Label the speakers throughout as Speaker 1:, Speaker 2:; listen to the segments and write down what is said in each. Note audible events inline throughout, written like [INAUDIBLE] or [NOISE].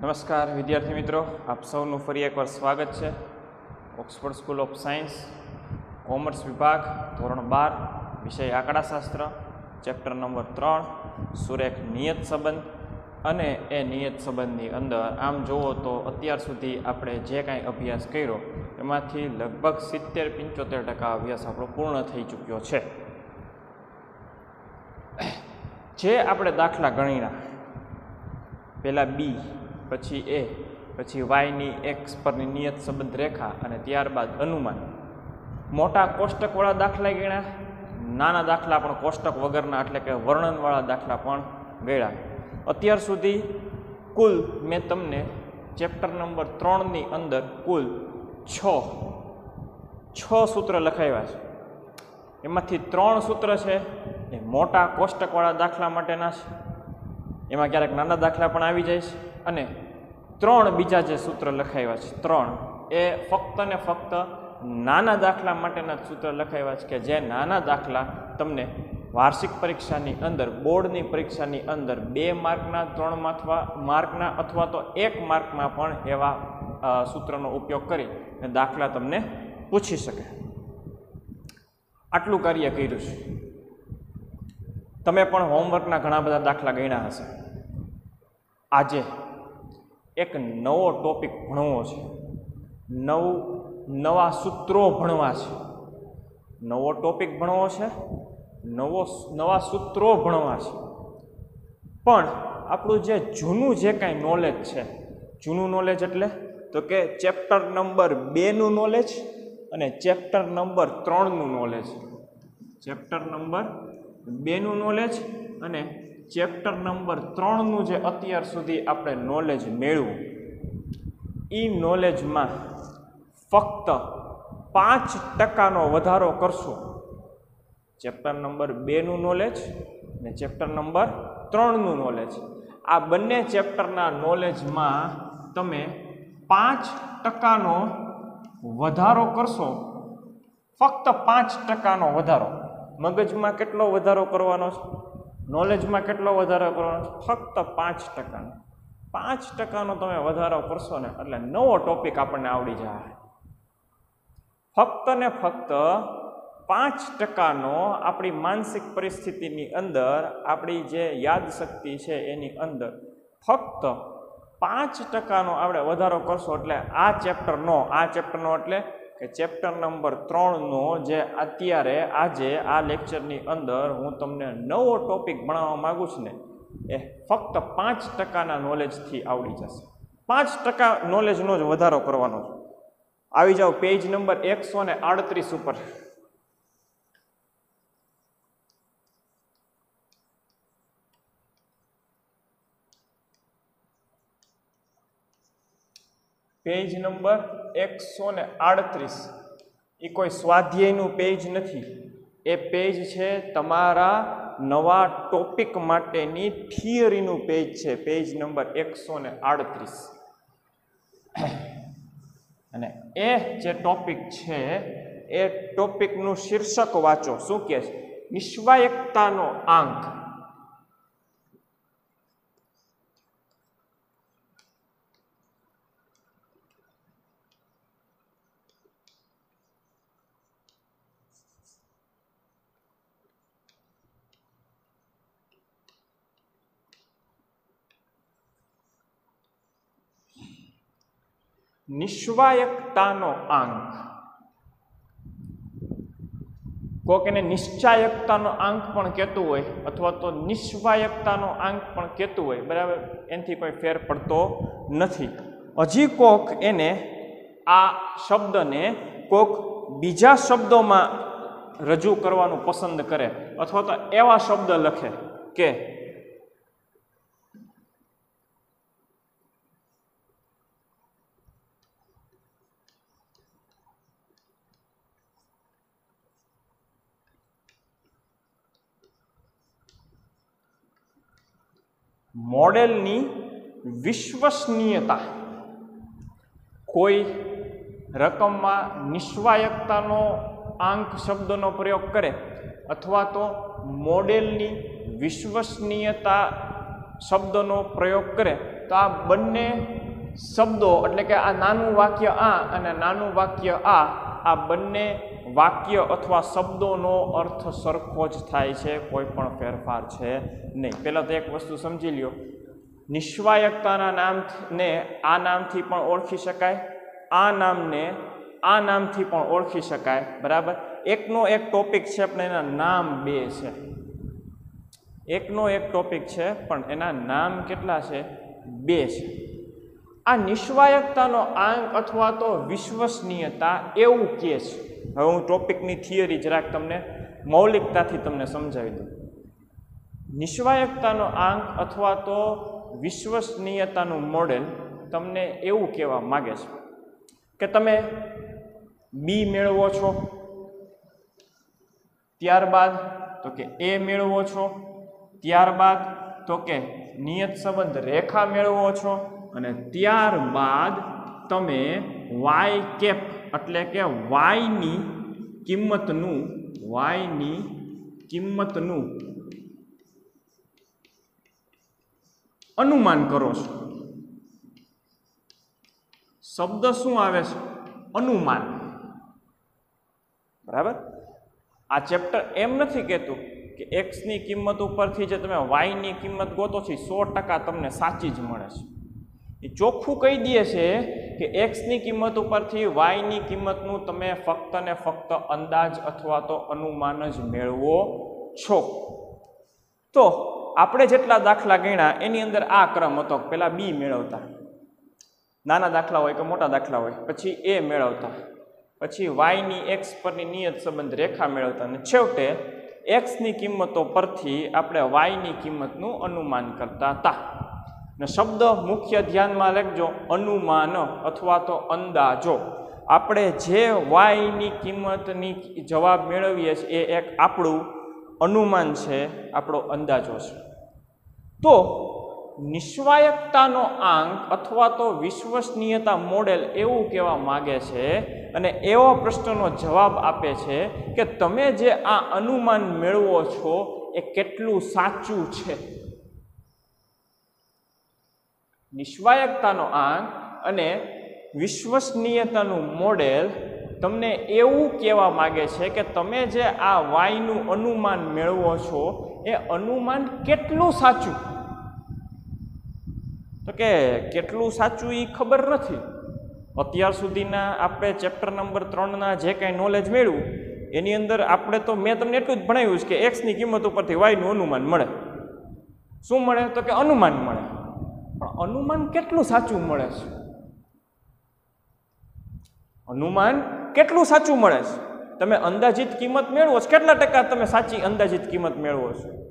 Speaker 1: નમસ્કાર, વિદ્યાર્થી મિત્રો. આપ સૌનું ફરી એકવાર સ્વાગત છે. Oxford school of science, commerce વિભાગ, ધોરણ બાર, વિષય આંકડાશાસ્ત્ર, ચેપ્ટર નંબર ત્રણ, સુરેખ નિયત સંબંધ. અને એ નિયત સંબંધની અંદર આમ જુઓ તો અત્યાર સુધી આપણે જે કાંઈ અભ્યાસ કર્યો, એમાંથી લગભગ સિત્તેર પંચોતેર ટકા અભ્યાસ આપણો પૂર્ણ થઈ ચૂક્યો છે. જે આપણે દાખલા ગણીના, પહેલાં બી પછી એ, પછી વાયની એક્સ પરની નિયત સંબંધ રેખા અને ત્યારબાદ અનુમાન. મોટા કોષ્ટકવાળા દાખલા ગણ્યા. નાના દાખલા પણ કોષ્ટક વગરના એટલે કે વર્ણનવાળા દાખલા પણ ગણ્યા. અત્યાર સુધી કુલ મેં તમને ચેપ્ટર નંબર ત્રણની અંદર કુલ છ છ સૂત્ર લખાવ્યા છે. એમાંથી ત્રણ સૂત્ર છે, એ મોટા કોષ્ટકવાળા દાખલા માટેના છે. એમાં ક્યારેક નાના દાખલા પણ આવી જાય છે અને ત્રણ બીજા જે સૂત્ર લખાવ્યા છે, ત્રણ. એ ફક્ત ને ફક્ત નાના દાખલા માટેના સૂત્ર લખાવ્યા છે કે જે નાના દાખલા તમને વાર્ષિક પરીક્ષાની અંદર, બોર્ડની પરીક્ષાની અંદર બે માર્કના, ત્રણ અથવા માર્કના અથવા તો એક માર્કમાં પણ એવા સૂત્રનો ઉપયોગ કરી દાખલા તમને પૂછી શકે. આટલું કાર્ય કર્યું છે. તમે પણ હોમવર્કના ઘણા બધા દાખલા ગણ્યા હશે. આજે એક નવો ટોપિક ભણવો છે. નવું, નવા સૂત્રો ભણવા છે. નવો ટોપિક ભણવો છે, નવો નવા સૂત્રો ભણવા છે. પણ આપણું જે જૂનું જે કાંઈ નોલેજ છે, જૂનું નોલેજ એટલે તો કે ચેપ્ટર નંબર બેનું નોલેજ અને ચેપ્ટર નંબર ત્રણનું નોલેજ ચેપ્ટર નંબર બેનું નોલેજ અને ચેપ્ટર નંબર ત્રણનું જે અત્યાર સુધી આપણે નોલેજ મેળવું એ નોલેજમાં ફક્ત પાંચ ટકાનો વધારો કરશો. ચેપ્ટર નંબર બેનું નોલેજ અને ચેપ્ટર નંબર ત્રણનું નોલેજ આ બંને ચેપ્ટરના નોલેજમાં તમે પાંચ ટકાનો વધારો કરશો. ફક્ત પાંચ ટકાનો વધારો. મગજમાં કેટલો વધારો કરવાનો છે? નોલેજમાં કેટલો વધારો કરવાનો ફક્ત પાંચ ટકાનો. પાંચ ટકાનો તમે વધારો કરશો ને, એટલે નવો ટોપિક આપણને આવડી જાય. ફક્ત ને ફક્ત પાંચ ટકાનો આપણી માનસિક પરિસ્થિતિની અંદર આપણી જે યાદશક્તિ છે એની અંદર ફક્ત પાંચ ટકાનો આપણે વધારો કરશો એટલે આ ચેપ્ટરનો આ ચેપ્ટરનો એટલે કે ચેપ્ટર નંબર ત્રણનો જે અત્યારે આજે આ લેક્ચરની અંદર હું તમને નવો ટોપિક ભણાવવા માગું છું ને, એ ફક્ત પાંચ ટકાના નોલેજથી આવડી જશે. પાંચ ટકા નોલેજનો જ વધારો કરવાનો છે. આવી જાઓ પેજ નંબર એકસો ને આડત્રીસ ઉપર. પેજ નંબર એકસો ને આડત્રીસ. એ કોઈ સ્વાધ્યાયનું પેજ નથી. એ પેજ છે તમારા નવા ટોપિક માટેની થિયરીનું પેજ છે, પેજ નંબર એકસો ને આડત્રીસ. અને એ જે ટોપિક છે, એ ટોપિકનું શીર્ષક વાંચો. શું કહે છે? નિસ્વાયકતાનો આંક. નિસ્વાયકતાનો આંક. કોક એને નિશ્ચાયકતાનો આંક પણ કહેતું હોય અથવા તો નિસ્વાયકતાનો આંક પણ કહેતું હોય. બરાબર? એનાથી કોઈ ફેર પડતો નથી. હજી કોક એને આ શબ્દને કોક બીજા શબ્દોમાં રજૂ કરવાનું પસંદ કરે અથવા તો એવા શબ્દ લખે કે મોડેલની વિશ્વસનીયતા, કોઈ રકમમાં નિસ્વાયકતાનો આંક શબ્દનો પ્રયોગ કરે અથવા તો મોડેલની વિશ્વસનીયતા શબ્દનો પ્રયોગ કરે, તો આ બંને શબ્દો, એટલે કે આ નાનું વાક્ય આ અને નાનું વાક્ય આ આ બંને વાક્ય અથવા શબ્દોનો અર્થ સરખો જ થાય છે, કોઈ પણ ફેરફાર છે નહીં. પહેલાં તો એક વસ્તુ સમજી લ્યો. નિસ્વાયકતાના નામને આ નામથી પણ ઓળખી શકાય, આ નામને આ નામથી પણ ઓળખી શકાય, બરાબર? એકનો એક ટોપિક છે, પણ એના નામ બે છે. એકનો એક ટોપિક છે, પણ એના નામ કેટલા છે? બે છે. આ નિસ્વાયકતાનો આંક અથવા તો વિશ્વસનીયતા એવું કહે છે. હવે હું ટોપિકની થિયરી જરાક તમને મૌલિકતાથી તમને સમજાવી દઉં. નિસ્વાયકતાનો આંક અથવા તો વિશ્વસનીયતાનું મોડેલ તમને એવું કહેવા માગે છે કે તમે બી મેળવો છો, ત્યારબાદ તો કે એ મેળવો છો, ત્યારબાદ તો કે નિયત સંબંધ રેખા મેળવો છો અને ત્યારબાદ તમે વાય કેપ એટલે કે વાયની કિંમતનું વાયની કિંમતનું અનુમાન કરો છો. શબ્દ શું આવે છે? અનુમાન. બરાબર? આ ચેપ્ટર એમ નથી કહેતું કે એક્સની કિંમત ઉપરથી જે તમે વાયની કિંમત ગોતો છો સો ટકા તમને સાચી જ મળે છે. એ ચોખ્ખું કહી દે છે કે એક્સની કિંમત ઉપરથી વાયની કિંમતનું તમે ફક્ત ને ફક્ત અંદાજ અથવા તો અનુમાન જ મેળવો છો. તો આપણે જેટલા દાખલા ગણ્યા, એની અંદર આ ક્રમ હતો. પહેલાં બી મેળવતા. નાના દાખલા હોય કે મોટા દાખલા હોય, પછી એ મેળવતા. પછી વાયની એક્સ પરની નિયત સંબંધ રેખા મેળવતા. અને છેવટે એક્સની કિંમતો પરથી આપણે વાયની કિંમતનું અનુમાન કરતા હતા. ને શબ્દ મુખ્ય ધ્યાનમાં લેખજો, અનુમાન અથવા તો અંદાજો. આપણે જે વાયની કિંમતની જવાબ મેળવીએ છીએ, એ એક આપણું અનુમાન છે, આપણો અંદાજો છે. તો નિસ્વાયકતાનો આંક અથવા તો વિશ્વસનીયતા મોડેલ એવું કહેવા માગે છે અને એવો પ્રશ્નનો જવાબ આપે છે કે તમે જે આ અનુમાન મેળવો છો, એ કેટલું સાચું છે? નિસ્વાયકતાનો આંક અને વિશ્વસનીયતાનું મોડેલ તમને એવું કહેવા માગે છે કે તમે જે આ વાયનું અનુમાન મેળવો છો, એ અનુમાન કેટલું સાચું? તો કે કેટલું સાચું એ ખબર નથી. અત્યાર સુધીના આપણે ચેપ્ટર નંબર ત્રણના જે કાંઈ નોલેજ મેળવ્યું, એની અંદર આપણે તો મેં તમને એટલું જ ભણાવ્યું છે કે એક્સની કિંમત ઉપરથી વાયનું અનુમાન મળે. શું મળે? તો કે અનુમાન મળે. અનુમાન કેટલું સાચું મળે છે? અનુમાન કેટલું સાચું મળે છે? તમે અંદાજિત કિંમત મેળવો છો. કેટલા ટકા તમે સાચી અંદાજિત કિંમત મેળવો છો?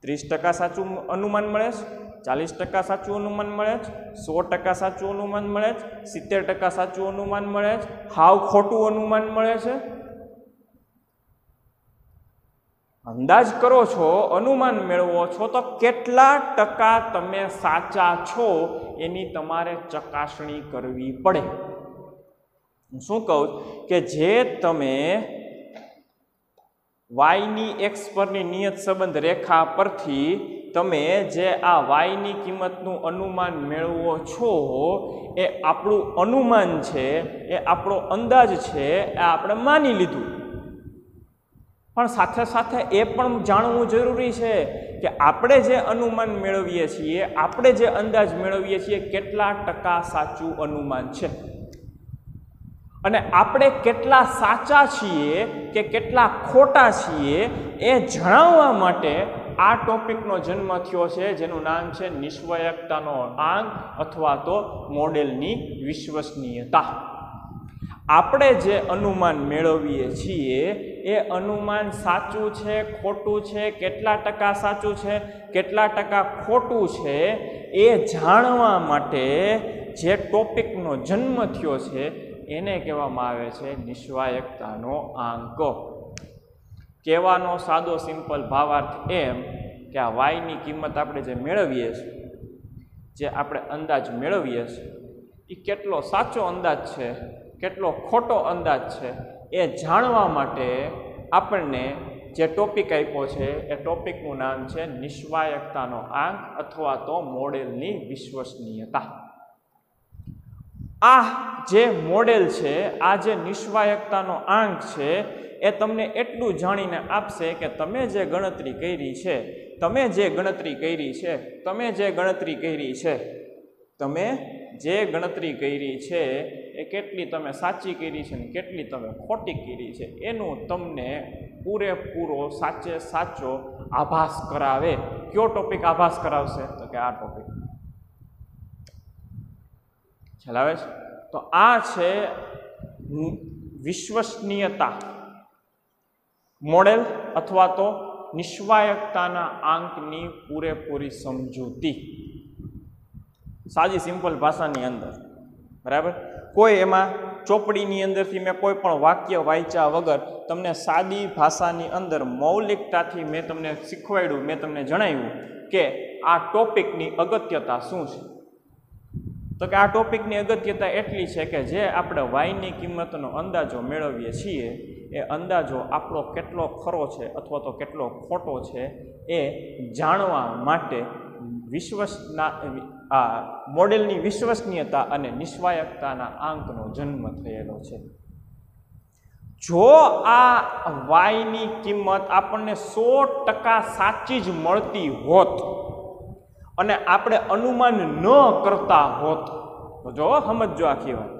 Speaker 1: ત્રીસ ટકા સાચું અનુમાન મળે છે. ચાલીસ ટકા સાચું અનુમાન મળે છે. સો ટકા સાચું અનુમાન મળે છે. સિત્તેર ટકા સાચું અનુમાન મળે છે. હાવ ખોટું અનુમાન મળે છે. અંદાજ કરો છો, અનુમાન મેળવો છો, તો કેટલા ટકા તમે સાચા છો એની તમારે ચકાસણી કરવી પડે. હું શું કહું કે જે તમે વાયની એક્સ પરની નિયત સંબંધ રેખા પરથી તમે જે આ વાયની કિંમતનું અનુમાન મેળવો છો, એ આપણું અનુમાન છે, એ આપણો અંદાજ છે, એ આપણે માની લીધું. પણ સાથે સાથે એ પણ જાણવું જરૂરી છે કે આપણે જે અનુમાન મેળવીએ છીએ, આપણે જે અંદાજ મેળવીએ છીએ, કેટલા ટકા સાચું અનુમાન છે? અને આપણે કેટલા સાચા છીએ કે કેટલા ખોટા છીએ એ જણાવવા માટે આ ટોપિકનો જન્મ થયો છે, જેનું નામ છે નિસ્વયકતાનો આંક અથવા તો મોડેલની વિશ્વસનીયતા. આપણે જે અનુમાન મેળવીએ છીએ, એ અનુમાન સાચું છે, ખોટું છે, કેટલા ટકા સાચું છે, કેટલા ટકા ખોટું છે, એ જાણવા માટે જે ટોપિકનો જન્મ થયો છે, એને કહેવામાં આવે છે નિસ્વાયકતાનો આંક. કહેવાનો સાદો, સિમ્પલ ભાવાર્થ એમ કે આ વાયની કિંમત આપણે જે મેળવીએ છીએ, જે આપણે અંદાજ મેળવીએ છીએ એ કેટલો સાચો અંદાજ છે કેટલો ખોટો અંદાજ છે એ જાણવા માટે આપણને જે ટોપિક આપ્યો છે, એ ટોપિકનું નામ છે નિસ્વાયકતાનો આંક અથવા તો મોડેલની વિશ્વસનીયતા. આ જે મોડેલ છે, આ જે નિસ્વાયકતાનો આંક છે, એ તમને એટલું જાણીને આપશે કે તમે જે ગણતરી કરી છે, તમે જે ગણતરી કરી છે, તમે જે ગણતરી કરી છે, તમે જે ગણતરી કરી છે એ કેટલી તમે સાચી કરી છે ને કેટલી તમે ખોટી કરી છે, એનું તમને પૂરેપૂરો સાચે સાચો આભાસ કરાવે. કયો ટોપિક આભાસ કરાવશે? તો કે આ ટોપિક ચલાવે છે? તો આ છે વિશ્વસનીયતા મોડેલ અથવા તો નિસ્વાયકતાના આંકની પૂરેપૂરી સમજૂતી. સાદી, સિમ્પલ ભાષાની અંદર. બરાબર? કોઈ એમાં ચોપડીની અંદરથી મેં કોઈ પણ વાક્ય વાંચ્યા વગર તમને સાદી ભાષાની અંદર મૌલિકતાથી મેં તમને શીખવાડ્યું, મેં તમને જણાવ્યું કે આ ટોપિકની અગત્યતા શું છે. તો કે આ ટોપિકની અગત્યતા એટલી છે કે જે આપણે વાયની કિંમતનો અંદાજો મેળવીએ છીએ, એ અંદાજો આપણો કેટલો ખરો છે અથવા તો કેટલો ખોટો છે એ જાણવા માટે વિશ્વસના, આ મોડેલની વિશ્વસનીયતા અને નિસ્વાયકતાના આંકનો જન્મ થયેલો છે. જો આ વાયની કિંમત આપણને સો ટકા સાચી જ મળતી હોત અને આપણે અનુમાન ન કરતા હોત, તો જો સમજો આખી વાત.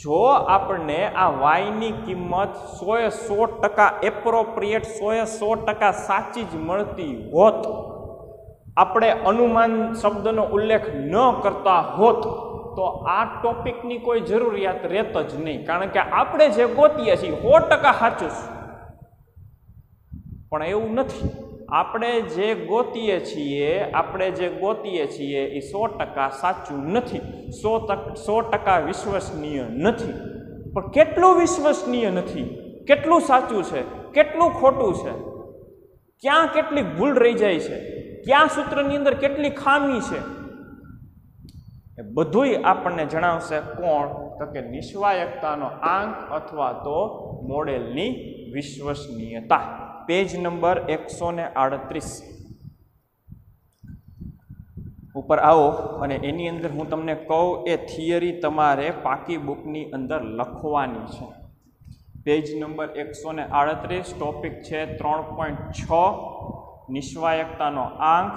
Speaker 1: જો આપણને આ વાયની કિંમત સોએ સો ટકા એપ્રોપ્રિએટ, સોએ સો ટકા સાચી જ મળતી હોત આપણે અનુમાન શબ્દનો ઉલ્લેખ ન કરતા હોત, તો આ ટોપિકની કોઈ જરૂરિયાત રહેત જ નહીં. કારણ કે આપણે જે ગોતીએ છીએ, સો ટકા સાચું પણ એવું નથી. આપણે જે ગોતીએ છીએ, આપણે જે ગોતીએ છીએ, એ સો ટકા સાચું નથી. સો સો ટકા વિશ્વસનીય નથી. પણ કેટલું વિશ્વસનીય નથી? કેટલું સાચું છે? કેટલું ખોટું છે? ક્યાં કેટલી ભૂલ રહી જાય છે? ક્યાં સૂત્રની અંદર કેટલી ખામી છે? એ બધુંય આપણને જણાવશે કોણ? તો કે નિસ્વાયકતાનો આંક અથવા તો મોડેલની વિશ્વસનીયતા. પેજ નંબર એકસો ને આડત્રીસ. ઉપર આવો અને એની અંદર હું તમને કહું, એ થિયરી તમારે પાકી બુકની અંદર લખવાની છે. પેજ નંબર એકસો ને આડત્રીસ, ટોપિક છે ત્રણ પોઈન્ટ છ. નિસ્વાયકતાનો આંક,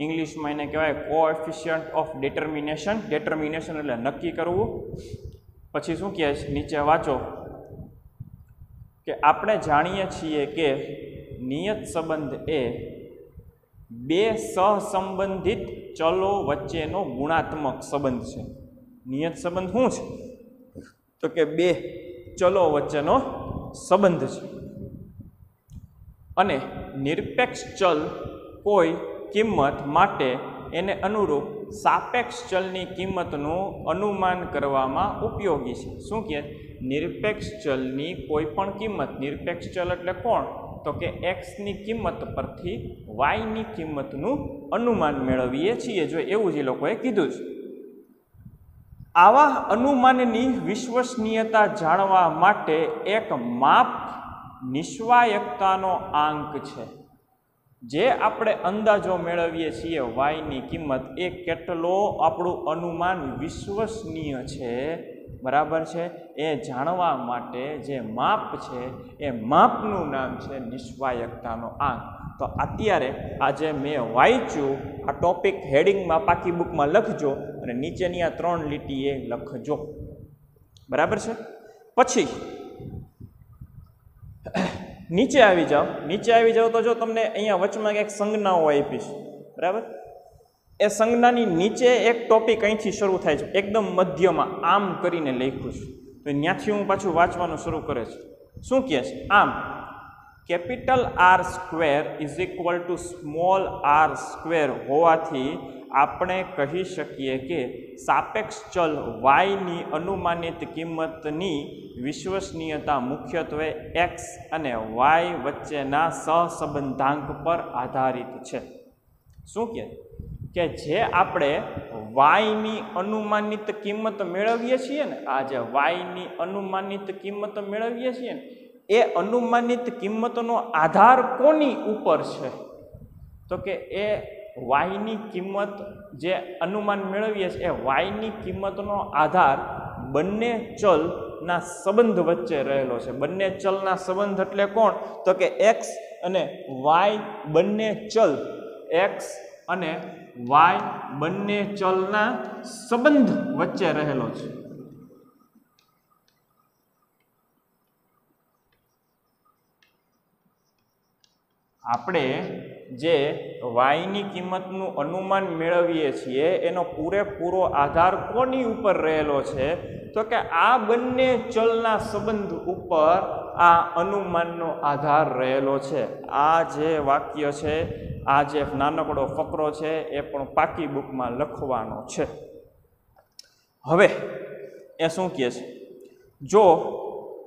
Speaker 1: ઇંગ્લિશમાં એને કહેવાય કોએફિશિયન્ટ ઓફ ડિટર્મિનેશન ડિટર્મિનેશન એટલે નક્કી કરવું. પછી શું કહે છે? નીચે વાંચો કે આપણે જાણીએ છીએ કે નિયત સંબંધ એ બે સહસંબંધિત ચલો વચ્ચેનો ગુણાત્મક સંબંધ છે. નિયત સંબંધ શું છે? તો કે બે ચલો વચ્ચેનો સંબંધ છે. અને નિરપેક્ષ ચલ કોઈ કિંમત માટે એને અનુરૂપ સાપેક્ષ ચલની કિંમતનું અનુમાન કરવામાં ઉપયોગી છે. શું કહે નિરપેક્ષ ચલની કોઈ પણ કિંમત, નિરપેક્ષ ચલ એટલે કોણ? તો કે એક્સની કિંમત પરથી વાયની કિંમતનું અનુમાન મેળવીએ છીએ. જો એવું જ એ લોકોએ કીધું છે. આવા અનુમાનની વિશ્વસનીયતા જાણવા માટે એક માપ નિસ્વાયકતાનો આંક છે. જે આપણે અંદાજો મેળવીએ છીએ વાયની કિંમત એ કેટલો આપણું અનુમાન વિશ્વસનીય છે, બરાબર છે? એ જાણવા માટે જે માપ છે, એ માપનું નામ છે નિસ્વાયકતાનો આંક. તો અત્યારે આજે મેં વાંચ્યું, આ ટોપિક હેડિંગમાં પાકી બુકમાં લખજો અને નીચેની આ ત્રણ લીટીએ લખજો. બરાબર છે? પછી [COUGHS] નીચે આવી જાઓ. નીચે આવી જાઓ તો જો તમને અહીંયા વચમાં કંઈક સંજ્ઞાઓ આપી છે. બરાબર? એ સંજ્ઞાની નીચે એક ટોપિક અહીંથી શરૂ થાય છે. એકદમ મધ્યમાં આમ કરીને લખ્યું છે. તો ત્યાંથી હું પાછું વાંચવાનું શરૂ કરે છે. શું કહે છે? આમ capital R square is equal to small R square હોવાથી આપણે કહી શકીએ કે સાપેક્ષ ચલ વાયની અનુમાનિત કિંમતની વિશ્વસનીયતા મુખ્યત્વે એક્સ અને વાય વચ્ચેના સહસંબંધાંક પર આધારિત છે. શું કહે કે જે આપણે વાયની અનુમાનિત કિંમત મેળવીએ છીએ ને, આ જે વાયની અનુમાનિત કિંમત મેળવીએ છીએ ને, એ અનુમાનિત કિંમતનો આધાર કોની ઉપર છે? તો કે એ વાયની કિંમત જે અનુમાન મેળવીએ છીએ, એ વાયની કિંમતનો આધાર બંને ચલના સંબંધ વચ્ચે રહેલો છે. બંને ચલના સંબંધ એટલે કોણ? તો કે એક્સ અને વાય બંને ચલ. એક્સ અને વાય બંને ચલના સંબંધ વચ્ચે રહેલો છે. આપણે જે વાયની કિંમતનું અનુમાન મેળવીએ છીએ, એનો પૂરેપૂરો આધાર કોની ઉપર રહેલો છે? તો કે આ બંને ચલના સંબંધ ઉપર આ અનુમાનનો આધાર રહેલો છે. આ જે વાક્ય છે, આ જે નાનકડો ફકરો છે, એ પણ પાકી બુકમાં લખવાનો છે. હવે, એ શું કહે છે? જો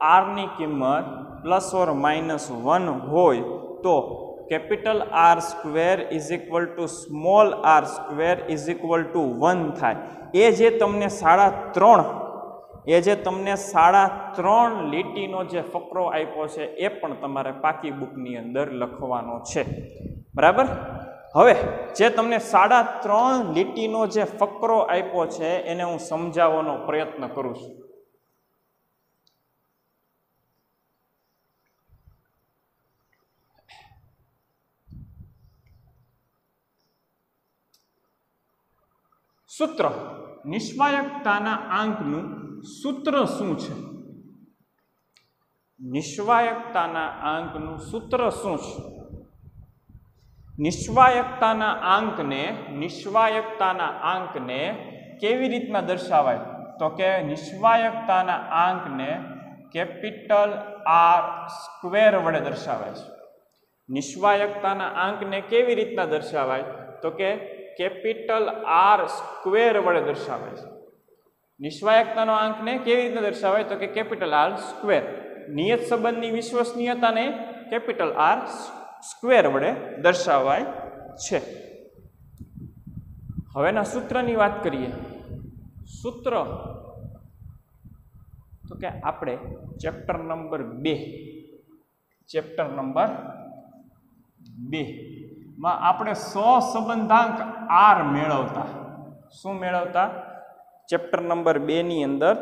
Speaker 1: આરની કિંમત પ્લસ ઓર માઇનસ વન હોય, તો capital R square is equal to small R square is equal to one થાય. એ જે તમને સાડા ત્રણ, એ જે તમને સાડા ત્રણ લીટીનો જે ફકરો આપ્યો છે, એ પણ તમારે પાકી બુકની અંદર લખવાનો છે. બરાબર? હવે, જે તમને સાડા ત્રણ લીટીનો જે ફકરો આપ્યો છે, એને હું સમજાવવાનો પ્રયત્ન કરું છું. સૂત્ર. નિસ્વાયકતાના આંકનું સૂત્ર શું છે? નિસ્વાયકતાના આંકનું સૂત્ર શું છે? નિસ્વાયકતાના આંકને નિસ્વાયકતાના આંકને કેવી રીતના દર્શાવાય? તો કે નિસ્વાયકતાના આંકને કેપિટલ આર સ્ક્વેર વડે દર્શાવાય છે. નિસ્વાયકતાના આંકને કેવી રીતના દર્શાવાય? તો કે કેપિટલ આર સ્ક્વેર વડે દર્શાવાય છે. નિસ્વાયકતાનો આંકને કેવી રીતે દર્શાવાય? તો કે કેપિટલ આર સ્ક્વેર. નિયત સંબંધની વિશ્વસનીયતાને કેપિટલ આર સ્ક્વેર વડે દર્શાવાય છે. હવેના સૂત્રની વાત કરીએ. સૂત્ર. તો કે આપણે ચેપ્ટર નંબર બે. ચેપ્ટર નંબર બે. માં આપણે સો સંબંધાંક આર મેળવતા. શું મેળવતા? ચેપ્ટર નંબર બેની અંદર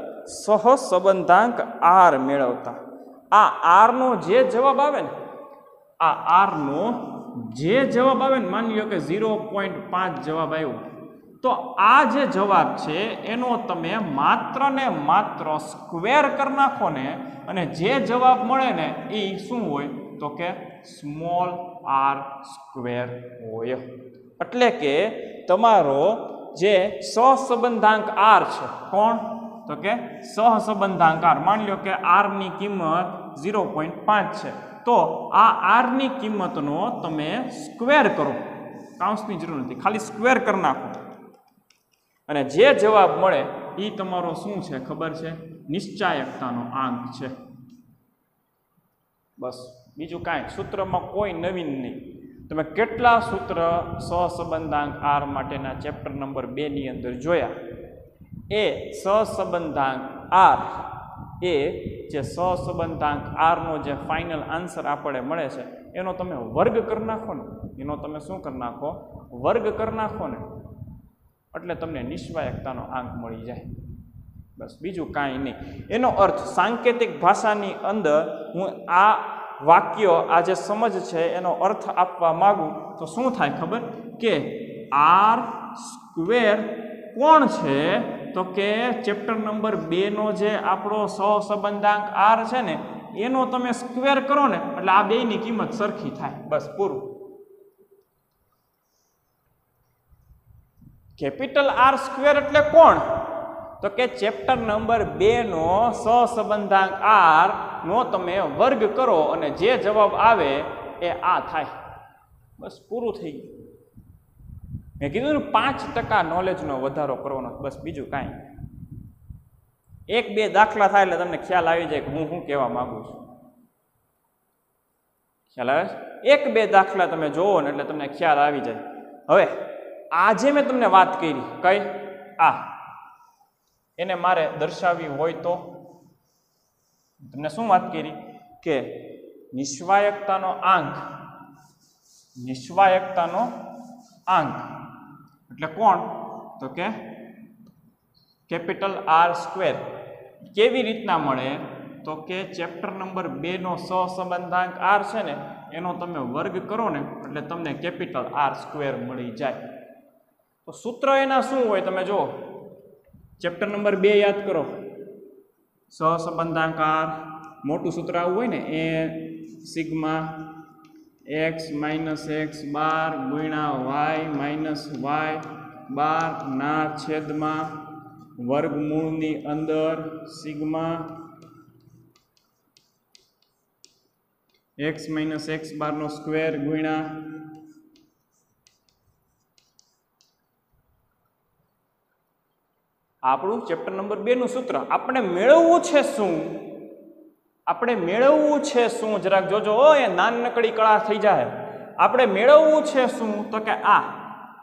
Speaker 1: સહ સંબંધાંક આર મેળવતા. આ આરનો જે જવાબ આવે ને, આ આરનો જે જવાબ આવે ને, માની લો કે ઝીરો પોઈન્ટ પાંચ જવાબ આવ્યો. તો આ જે જવાબ છે, એનો તમે માત્ર ને માત્ર સ્ક્વેર કરી નાખો ને, અને જે જવાબ મળે ને એ શું હોય? તો કે સ્મોલ આર સ્ક્વેર હોય. એટલે કે તમારો જે સહસંબંધાંક આર છે, કોણ? તો કે સહસંબંધાંક આર માની લો કે આરની કિંમત ઝીરો પોઈન્ટ પાંચ છે. તો આ આરની કિંમતનો તમે સ્ક્વેર કરો. કાઉન્સની જરૂર નથી. ખાલી સ્ક્વેર કરી નાખો. અને જે જવાબ મળે એ તમારો શું છે? ખબર છે? નિશ્ચાયકતાનો આંક છે. બસ. બીજું કાંઈ, સૂત્રમાં કોઈ નવીન નહીં. તમે કેટલા સૂત્ર સહસંબંધાંક આર માટેના ચેપ્ટર નંબર બેની અંદર જોયા? એ સહસંબંધાંક આર એ જે સહસંબંધાંક આરનો જે ફાઇનલ આન્સર આપણે મળે છે, એનો તમે વર્ગ કરી નાખો ને. એનો તમે શું કરી નાખો? વર્ગ કરી નાખો ને. એટલે તમને નિસ્વાયકતાનો આંક મળી જાય. બસ બીજું કાંઈ નહીં. એનો અર્થ સાંકેતિક ભાષાની અંદર હું આ વાક્ય આ જે સમજ છે, એનો અર્થ આપવા માગું. તો શું થાય ખબર? કે આર સ્ક્વેર કોણ છે? તો કે ચેપ્ટર નંબર બેનો જે આપણો સહસંબંધાંક આર છે ને, એનો તમે સ્ક્વેર કરો ને, એટલે આ બેની કિંમત સરખી થાય. બસ, પૂરું. કેપિટલ આર સ્ક્વેર એટલે કોણ? તો કે ચેપ્ટર નંબર બેનો સહસંબંધાંક આર નો તમે વર્ગ કરો અને જે જવાબ આવે એ આ થાય. બસ પૂરું થઈ ગયું. મેં કીધું ને પાંચ ટકા નોલેજનો વધારો કરવાનો. બસ બીજું કાંઈ એક બે દાખલા થાય એટલે તમને ખ્યાલ આવી જાય કે હું શું કહેવા માગું છું. ખ્યાલ આવે એક બે દાખલા તમે જોવો ને એટલે તમને ખ્યાલ આવી જાય. હવે આજે મેં તમને વાત કરી. કઈ? આ. એને મારે દર્શાવવી હોય તો? તમને શું વાત કરી? કે નિસ્વાયકતાનો આંક નિસ્વાયકતાનો આંક. એટલે કોણ? તો કે કેપિટલ આર સ્ક્વેર. કેવી રીતના મળે? તો કે ચેપ્ટર નંબર બેનો સહસંબંધાંક આર છે ને, એનો તમે વર્ગ કરો ને, એટલે તમને કેપિટલ આર સ્ક્વેર મળી જાય. તો સૂત્ર એના શું હોય? તમે જુઓ. ચેપ્ટર નંબર બે યાદ કરો. સહસંબંધાકાર મોટું સૂત્ર આવું હોય ને, એ sigma X minus X bar ગુણ્યા વાય માઇનસ વાય બાર ના છેદમાં વર્ગમૂળની અંદર સિગ્મા એક્સ માઇનસ એક્સ બારનો સ્ક્વેર ગુણ્યા આપણું ચેપ્ટર નંબર બેનું સૂત્ર, આપણે મેળવવું છે શું? આપણે મેળવવું છે શું? જરાક જોજો એ નાનકડી કળા થઈ જાય. આપણે મેળવવું છે શું? તો કે આ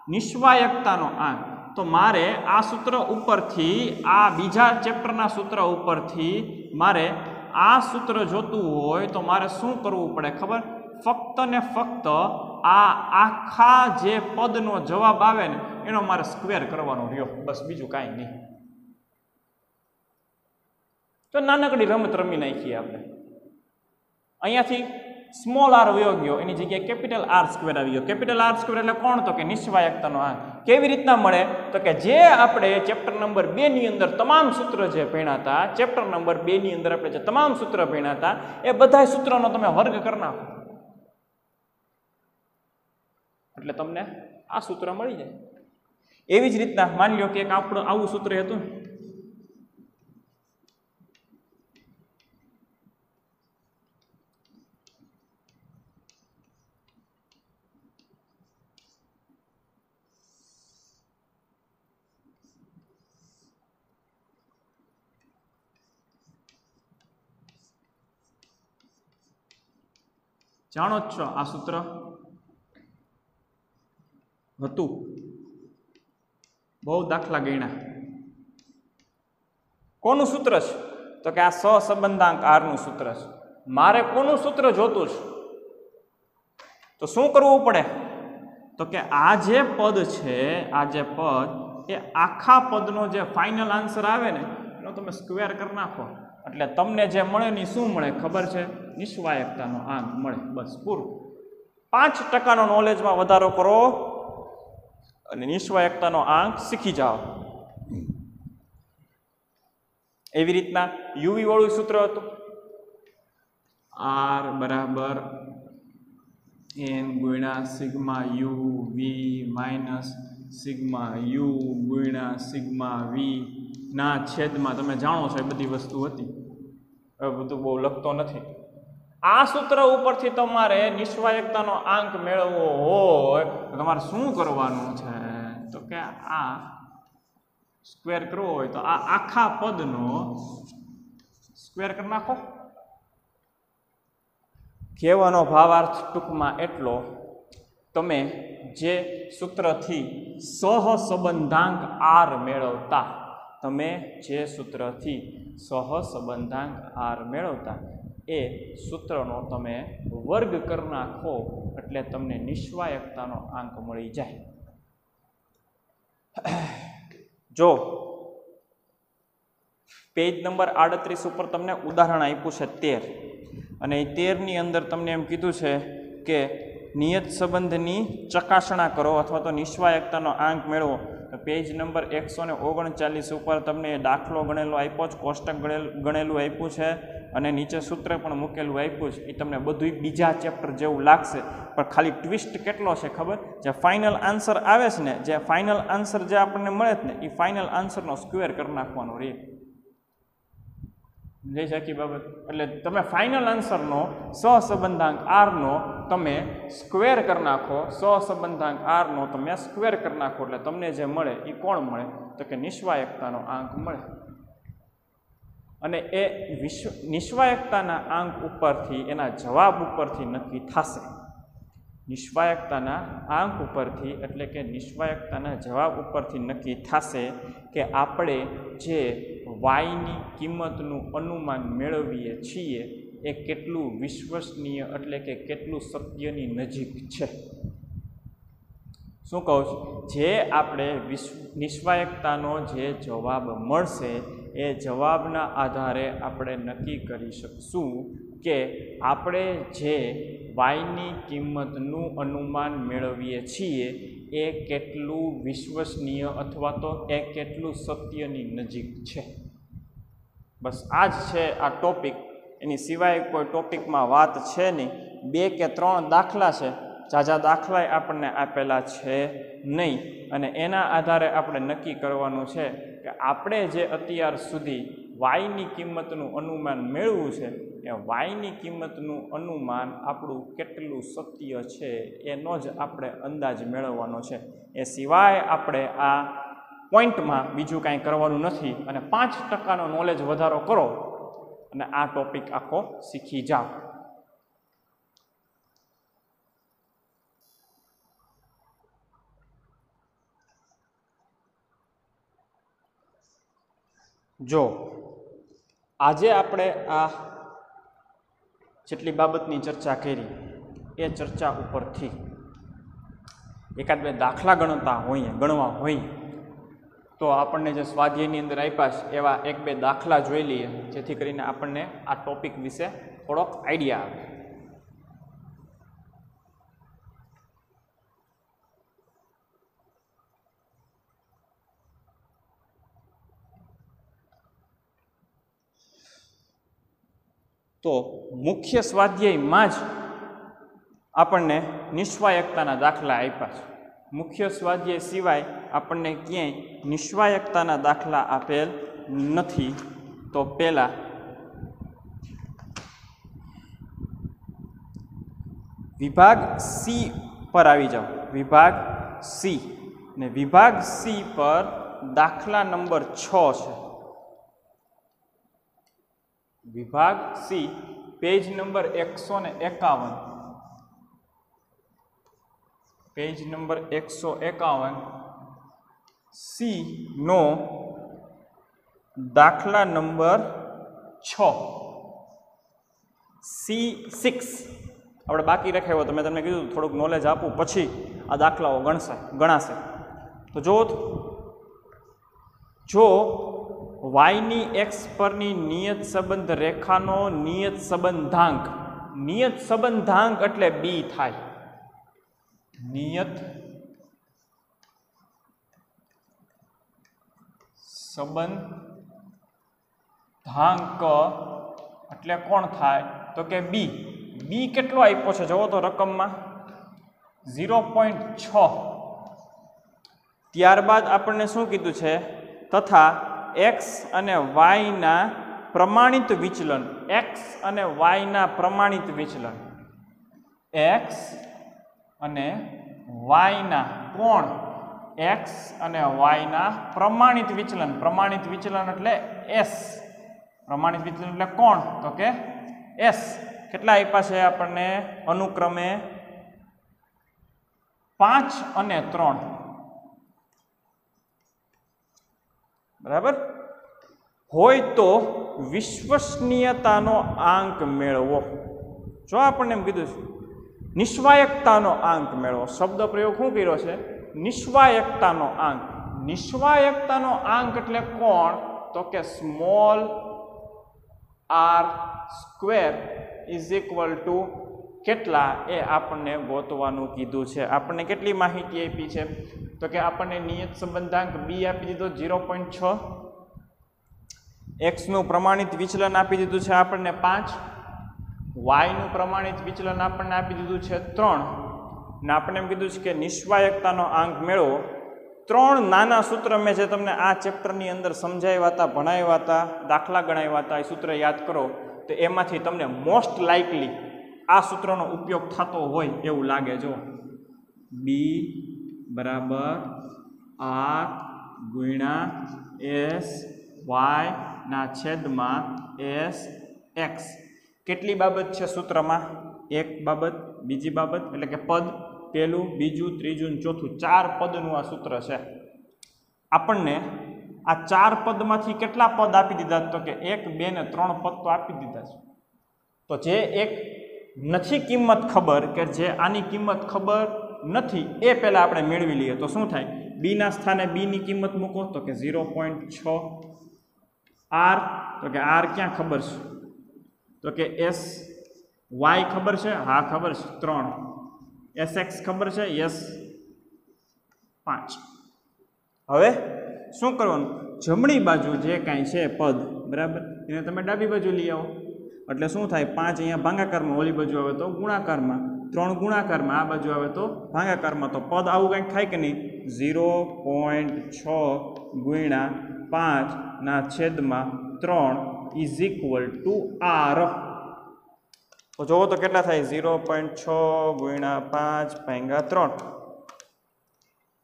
Speaker 1: નિસ્વાયકતાનો આ તો મારે આ સૂત્ર ઉપરથી, આ બીજા ચેપ્ટરના સૂત્ર ઉપરથી મારે આ સૂત્ર જોતું હોય તો મારે શું કરવું પડે ખબર? ફક્ત ને ફક્ત આ આખા જે પદનો જવાબ આવે ને, એનો મારે સ્ક્વેર કરવાનો રહ્યો. બસ બીજું કાંઈ નહીં. તો નાનકડી રમત રમી નાખીએ આપણે. અહીંયાથી સ્મોલ આર વયો ગયો. એની જગ્યાએ કેપિટલ આર સ્ક્વેર આવી ગયો. કેપિટલ આર સ્ક્વેર એટલે કોણ? તો કે નિસ્વાયકતાનો આંક. કેવી રીતના મળે? તો કે જે આપણે ચેપ્ટર નંબર બેની અંદર તમામ સૂત્ર જે ભણ્યા હતા ચેપ્ટર નંબર બેની અંદર આપણે જે તમામ સૂત્ર ભણ્યા હતા, એ બધા સૂત્રનો તમે વર્ગ કરી નાખો. એટલે તમને આ સૂત્ર મળી જાય. એવી જ રીતના માની લો કે એક આપણું આવું સૂત્ર હતું જાણો જ છો આ સૂત્ર? હતું. બહુ દાખલા ગણ્યા. કોનું સૂત્ર છે? તો કે આ સહસંબંધાંક આરનું સૂત્ર છે. મારે કોનું સૂત્ર જોતું છે? તો શું કરવું પડે? તો કે આ જે પદ છે, આ જે પદ, એ આખા પદનો જે ફાઇનલ આન્સર આવે ને, એનો તમે સ્ક્વેર કરી નાખો. એટલે તમને જે મળે ને શું મળે ખબર છે? નિસ્વાયકતાનો આંક મળે. બસ પૂરું. પાંચ ટકાનો નોલેજમાં વધારો કરો. અને નિસ્વાયકતાનો આંક શીખી જાઓ. એવી રીતના યુવી વાળું સૂત્ર હતું. આર બરાબર એન ગુણ્યા sigma U V minus sigma U ગુણ્યા સિગ્મા વી ના છેદમાં. તમે જાણો છો એ બધી વસ્તુ હતી. હવે બધું બહુ લખતો નથી. આ સૂત્ર ઉપરથી તમારે નિસ્વાયકતાનો આંક મેળવવો હોય તો તમારે શું કરવાનું છે? કે આ સ્ક્વેર કરવો હોય તો આ આખા પદનો સ્ક્વેર કરી નાખો. કહેવાનો ભાવાર્થ ટૂંકમાં એટલો, તમે જે સૂત્રથી સહસંબંધાંક આર મેળવતા, તમે જે સૂત્રથી સહસંબંધાંક આર મેળવતા, એ સૂત્રનો તમે વર્ગ કરી નાખો એટલે તમને નિસ્વાયકતાનો આંક મળી જાય. જો પેજ નંબર આડત્રીસ ઉપર તમને ઉદાહરણ આપ્યું છે તેર. અને એ તેરની અંદર તમને એમ કીધું છે કે નિયત સંબંધની ચકાસણા કરો અથવા તો નિસ્વાયકતાનો આંક મેળવો. તો પેજ નંબર એકસો ઓગણચાલીસ ઉપર તમને દાખલો ગણેલો આપ્યો છે કોષ્ટક ગણેલું આપ્યું છે. અને નીચે સૂત્ર પણ મૂકેલું આપ્યું છે, એ તમને બધું બીજા ચેપ્ટર જેવું લાગશે. પણ ખાલી ટ્વિસ્ટ કેટલો છે ખબર? જે ફાઇનલ આન્સર આવે છે ને, જે ફાઇનલ આન્સર જે આપણને મળે છે ને, એ ફાઇનલ આન્સરનો સ્ક્વેર કરી નાખવાનો રે. જઈ શકી બાબત. એટલે તમે ફાઇનલ આન્સરનો સહસંબંધાંક આરનો તમે સ્ક્વેર કરી નાખો, સહસંબંધાંક આરનો તમે સ્ક્વેર કરી નાખો, એટલે તમને જે મળે એ કોણ મળે? તો કે નિસ્વાયકતાનો આંક મળે. અને એ વિશ્વ નિસ્વાયકતાના આંક ઉપરથી, એના જવાબ ઉપરથી નક્કી થશે. નિસ્વાયકતાના આંક ઉપરથી, એટલે કે નિસ્વાયકતાના જવાબ ઉપરથી નક્કી થશે કે આપણે જે વાયની કિંમતનું અનુમાન મેળવીએ છીએ, એ કેટલું વિશ્વસનીય એટલે કે કેટલું સત્યની નજીક છે. શું કહું છું? જે આપણે વિશ્વ નિસ્વાયકતાનો જે જવાબ મળશે એ જવાબના આધારે આપણે નક્કી કરી શકશું કે આપણે જે વાયની કિંમતનું અનુમાન મેળવીએ છીએ, એ કેટલું વિશ્વસનીય અથવા તો એ કેટલું સત્યની નજીક છે. બસ આ જ છે આ ટોપિક. એની સિવાય કોઈ ટોપિકમાં વાત છે નહીં. બે કે ત્રણ દાખલા છે. ઝાઝા દાખલાય આપણને આપેલા છે નહીં. અને એના આધારે આપણે નક્કી કરવાનું છે કે આપણે જે અત્યાર સુધી વાયની કિંમતનું અનુમાન મેળવવું છે, એ વાયની કિંમતનું અનુમાન આપણું કેટલું સત્ય છે એનો જ આપણે અંદાજ મેળવવાનો છે. એ સિવાય આપણે આ પોઈન્ટમાં બીજું કાંઈ કરવાનું નથી. અને પાંચ ટકાનો નોલેજ વધારો કરો. અને આ ટોપિક આખો શીખી જાઓ. જો, આજે આપણે આ જેટલી બાબતની ચર્ચા કરી, એ ચર્ચા ઉપરથી એકાદ બે દાખલા ગણતા હોઈએ, ગણવા હોઈએ તો આપણને જે સ્વાધ્યાયની અંદર આપ્યા છે, એવા એક બે દાખલા જોઈ લઈએ, જેથી કરીને આપણને આ ટોપિક વિશે થોડોક આઈડિયા આવે. તો મુખ્ય સ્વાધ્યાયમાં જ આપણને નિસ્વાયકતાના દાખલા આપ્યા છે. મુખ્ય સ્વાધ્યાય સિવાય આપણને ક્યાંય નિસ્વાયકતાના દાખલા આપેલ નથી. તો પહેલાં વિભાગ સી પર આવી જાઓ. વિભાગ સી. ને વિભાગ સી પર દાખલા નંબર છ છે. વિભાગ સી, પેજ નંબર એકસો ને એકાવન. પેજ નંબર એકસો એકાવન. સી નો દાખલા નંબર છ. C six. આપણે બાકી રાખ્યો તો મેં તમને કીધું થોડુંક નોલેજ આપું, પછી આ દાખલાઓ ગણશે, ગણાશે. તો જો જો વાયની એક્સ પરની નિયત સંબંધ રેખાનો નિયત સંબંધાંક. નિયત સંબંધાંક એટલે બી થાય. નિયત સંબંધાંક એટલે કોણ થાય? તો કે બી બી કેટલો આપ્યો છે? જુઓ તો રકમમાં. ઝીરો પોઈન્ટ છ. ત્યારબાદ આપણને શું કીધું છે? તથા એક્સ અને વાયના પ્રમાણિત વિચલન. એક્સ અને વાયના પ્રમાણિત વિચલન. એક્સ અને વાયના કોણ? એક્સ અને વાયના પ્રમાણિત વિચલન. પ્રમાણિત વિચલન એટલે એસ પ્રમાણિત વિચલન એટલે કોણ? તો કે એસ કેટલા આપ્યા છે આપણને? અનુક્રમે પાંચ અને ત્રણ. બરાબર? હોય તો વિશ્વસનીયતાનો આંક મેળવો. જો આપણને એમ કીધું છે, નિસ્વાયકતાનો આંક મેળવો. શબ્દ પ્રયોગ શું કર્યો છે? નિસ્વાયકતાનો આંક. નિસ્વાયકતાનો આંક એટલે કોણ? તો કે small R square is equal to કેટલા એ આપણને ગોતવાનું કીધું છે. આપણને કેટલી માહિતી આપી છે? તો કે આપણને નિયત સંબંધાંક બી આપી દીધો, ઝીરો પોઈન્ટ છ. એક્સનું પ્રમાણિત વિચલન આપી દીધું છે આપણને પાંચ. વાયનું પ્રમાણિત વિચલન આપણને આપી દીધું છે ત્રણ. ને આપણે એમ કીધું છે કે નિસ્વાયકતાનો આંક મેળવો. ત્રણ નાના સૂત્ર મેં જે તમને આ ચેપ્ટરની અંદર સમજાવ્યા હતા, ભણાવ્યા હતા, દાખલા ગણાવ્યા હતા, એ સૂત્ર યાદ કરો. તો એમાંથી તમને મોસ્ટ લાઇકલી આ સૂત્રનો ઉપયોગ થતો હોય એવું લાગે જો. બી બરાબર આર ગુણ્યા એસ વાયના છેદમાં એસ એક્સ કેટલી બાબત છે સૂત્રમાં? એક બાબત, બીજી બાબત, એટલે કે પદ પહેલું બીજું, ત્રીજું ચોથું. ચાર પદનું આ સૂત્ર છે. આપણને આ ચાર પદમાંથી કેટલા પદ આપી દીધા? તો કે એક, બે ને ત્રણ પદ તો આપી દીધા છે. તો જે એક નથી કિંમત ખબર કે જે આની કિંમત ખબર નથી, એ પહેલાં આપણે મેળવી લઈએ. તો શું થાય? બીના સ્થાને બીની કિંમત મૂકો, તો કે ઝીરો પોઈન્ટ છ આર. તો કે આર ક્યાં ખબર છે? તો કે એસ વાય ખબર છે? હા, ખબર છે. ત્રણ. એસ એક્સ ખબર છે? યસ પાંચ. હવે શું કરવાનું? જમણી બાજુ જે કાંઈ છે પદ, બરાબર? એને તમે ડાબી બાજુ લઈ આવો. એટલે શું થાય? પાંચ અહીંયા ભાંગાકારમાં, ઓલી બાજુ આવે તો ગુણાકારમાં. ત્રણ ગુણાકારમાં, આ બાજુ આવે તો ભાંગાકારમાં. તો પદ આવું કંઈક થાય કે નહીં? ઝીરો પોઈન્ટ છ ગુણ્યા પાંચના છેદમાં ત્રણ ઇઝ ઇક્વલ ટુ આર તો જોવો તો કેટલા થાય? ઝીરો પોઈન્ટ છ ગુણ્યા પાંચ ભાંગા ત્રણ.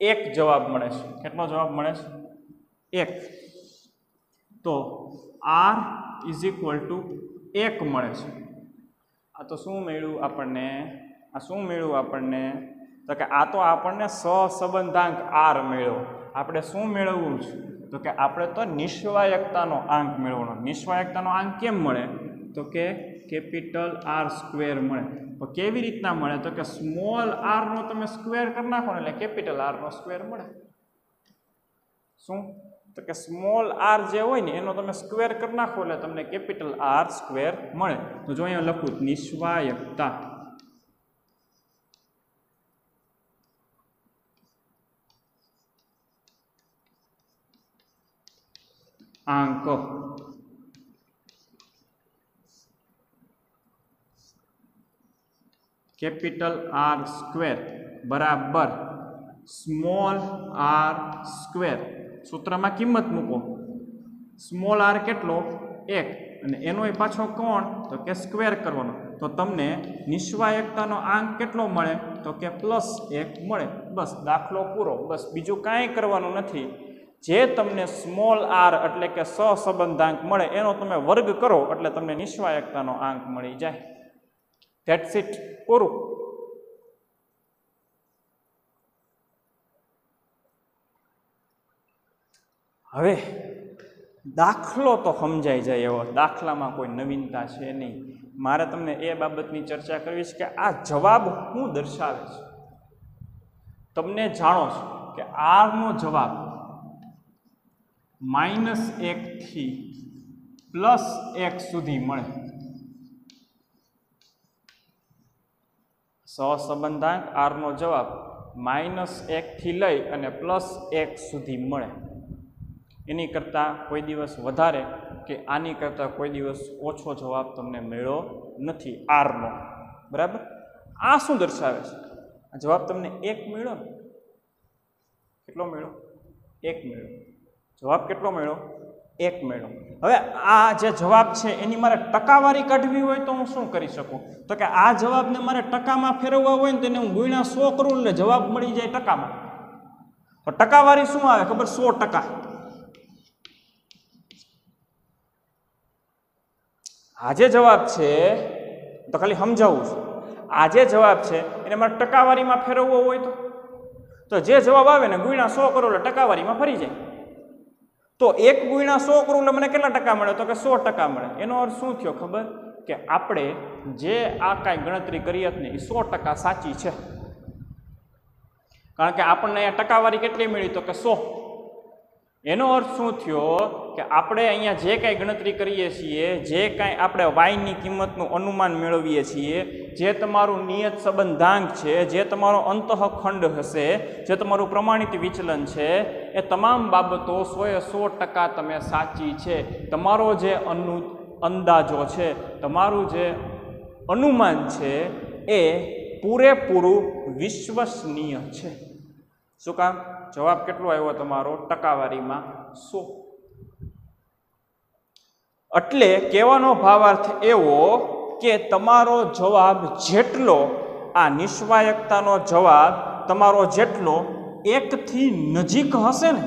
Speaker 1: એક જવાબ મળે છે. કેટલો જવાબ મળે છે? એક. તો આર ઇઝ ઇક્વલ ટુ એક મળે છે. આ તો શું મેળવ્યું આપણને? આ શું મેળવ્યું આપણને? તો કે આ તો આપણને સહસંબંધાંક આર મેળવો આપણે શું મેળવવું છે? તો કે આપણે તો નિસ્વાયકતાનો આંક મેળવવાનો. નિસ્વાયકતાનો આંક કેમ મળે? તો કે કેપિટલ આર સ્ક્વેર મળે. તો કેવી રીતના મળે? તો કે સ્મોલ આરનો તમે સ્ક્વેર કરી નાખો ને એટલે કેપિટલ આરનો સ્ક્વેર મળે. શું? તો કે સ્મોલ આર જે હોય ને, એનો તમે સ્ક્વેર કરી નાખો એટલે તમને કેપિટલ આર સ્ક્વેર મળે. તો જો અહીંયા લખું નિસ્વાયકતા આંક. કેપિટલ આર સ્ક્વેર બરાબર સ્મોલ આર સ્ક્વેર સૂત્રમાં કિંમત મૂકો. સ્મોલ આર કેટલો? એક. અને એનોય પાછો કોણ? તો કે સ્ક્વેર કરવાનો. તો તમને નિસ્વાયકતાનો આંક કેટલો મળે? તો કે પ્લસ એક મળે. બસ, દાખલો પૂરો. બસ, બીજું કાંઈ કરવાનું નથી. જે તમને સ્મોલ આર એટલે કે સહસંબંધાંક મળે, એનો તમે વર્ગ કરો એટલે તમને નિસ્વાયકતાનો આંક મળી જાય. ધેટ્સ ઇટ પૂરું હવે દાખલો તો સમજાઈ જાય એવો. દાખલામાં કોઈ નવીનતા છે નહીં. મારે તમને એ બાબતની ચર્ચા કરવી છે કે આ જવાબ શું દર્શાવે છે? તમને જાણો છો કે આરનો જવાબ માઇનસ એકથી પ્લસ એક સુધી મળે. સહસંબંધાંક આરનો જવાબ માઇનસ એકથી લઈ અને પ્લસ એક સુધી મળે. એની કરતાં કોઈ દિવસ વધારે કે આની કરતાં કોઈ દિવસ ઓછો જવાબ તમને મળ્યો નથી આરનો. બરાબર? આ શું દર્શાવે છે? આ જવાબ તમને એક મળ્યો ને? કેટલો મળ્યો? એક મળ્યો. જવાબ કેટલો મળ્યો? એક મેળો હવે આ જે જવાબ છે એની મારે ટકાવારી કાઢવી હોય તો હું શું કરી શકું? તો કે આ જવાબને મારે ટકામાં ફેરવવા હોય ને તેને હું ગુણ્યા સો કરું એટલે જવાબ મળી જાય ટકામાં. તો ટકાવારી શું આવે? ખબર? સો ટકા. આ જે જવાબ છે તો ખાલી સમજાવું છું. આજે જવાબ છે, એને મારે ટકાવારીમાં ફેરવવો હોય તો. તો જે જવાબ આવે ને ગુણ્યા સો કરો એટલે ટકાવારીમાં ફરી જાય. તો એક ગુણ્યા સો કરું એટલે મને કેટલા ટકા મળે? તો કે સો ટકા મળે. એનો અર્થ શું થયો ખબર? કે આપણે જે આ કાંઈ ગણતરી કરી હતી ને એ સો ટકા સાચી છે. કારણ કે આપણને ટકાવારી કેટલી મળી? તો કે સો. એનો અર્થ શું થયો કે આપણે અહીંયા જે કાંઈ ગણતરી કરીએ છીએ, જે કાંઈ આપણે વાયની કિંમતનું અનુમાન મેળવીએ છીએ, જે તમારું નિયત સંબંધાંક છે, જે તમારો અંતઃખંડ હશે, જે તમારું પ્રમાણિત વિચલન છે, એ તમામ બાબતો સોએ સો ટકા તમે સાચી છે. તમારો જે અનુ, અંદાજો છે, તમારું જે અનુમાન છે, એ પૂરેપૂરું વિશ્વસનીય છે. શું કામ? જવાબ કેટલો આવ્યો તમારો? ટકાવારીમાં સો. એટલે કહેવાનો ભાવાર્થ એવો કે તમારો જવાબ જેટલો, આ નિસ્વાયકતાનો જવાબ તમારો જેટલો એકથી નજીક હશે ને,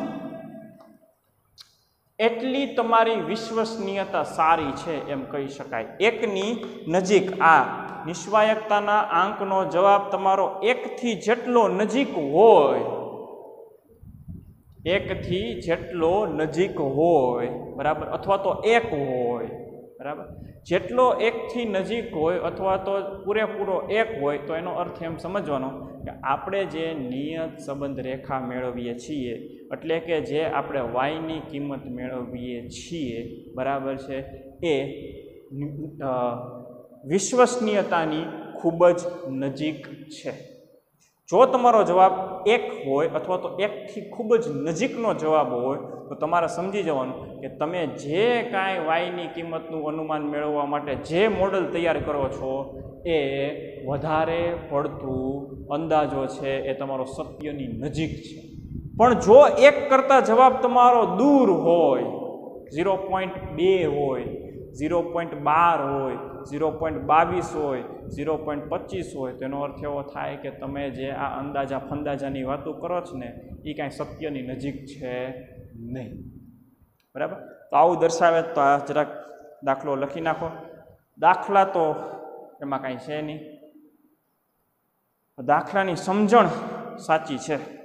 Speaker 1: એટલી તમારી વિશ્વસનીયતા સારી છે એમ કહી શકાય. એકની નજીક, આ નિસ્વાયકતાના આંકનો જવાબ તમારો એકથી જેટલો નજીક હોય એકથી જેટલો નજીક હોય, બરાબર? અથવા તો એક હોય, બરાબર? જેટલો એકથી નજીક હોય અથવા તો પૂરેપૂરો એક હોય, તો એનો અર્થ એમ સમજવાનો કે આપણે જે નિયત સંબંધ રેખા મેળવીએ છીએ, એટલે કે જે આપણે વાયની કિંમત મેળવીએ છીએ, બરાબર છે? એ વિશ્વસનીયતાની ખૂબ જ નજીક છે. જો તમારો જવાબ એક હોય અથવા તો એકથી ખૂબ જ નજીકનો જવાબ હોય, તો તમારે સમજી જવાનું કે તમે જે કાંઈ વાયની કિંમતનું અનુમાન મેળવવા માટે જે મોડલ તૈયાર કરો છો, એ વધારે પડતું અંદાજો છે, એ તમારો સત્યની નજીક છે. પણ જો એક કરતાં જવાબ તમારો દૂર હોય, ઝીરો પોઈન્ટ બે હોય, ઝીરો પોઈન્ટ બાર હોય ઝીરો પોઈન્ટ બાવીસ હોય, ઝીરો પોઈન્ટ પચીસ હોય તેનો અર્થ એવો થાય કે તમે જે આ અંદાજા ફંદાજાની વાતો કરો છો ને એ કાંઈ સત્યની નજીક છે નહીં. બરાબર? તો આવું દર્શાવે તો આ જરાક દાખલો લખી નાખો. દાખલા તો એમાં કાંઈ છે નહીં. દાખલાની સમજણ સાચી છે.